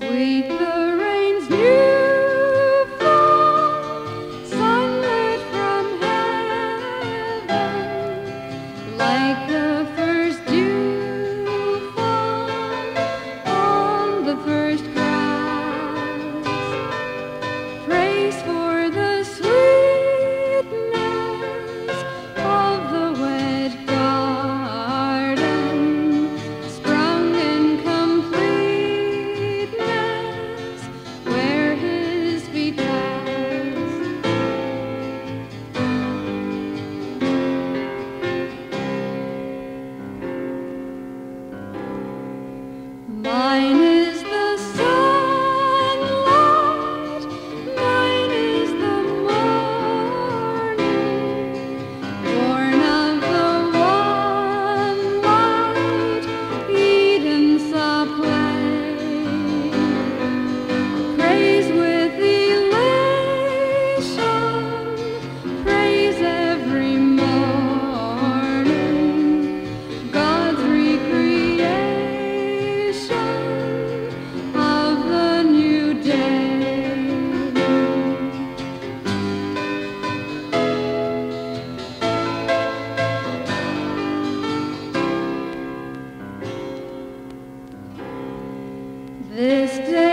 sweet the I. This day.